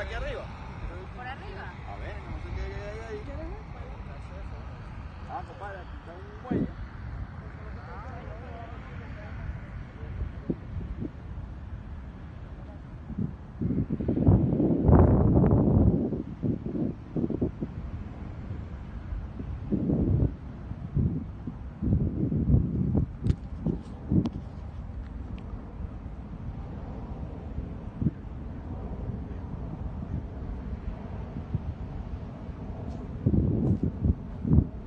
aquí arriba? ¿Por arriba? A ver, no sé qué hay ahí. Ah, compadre, aquí está un muelle. うん。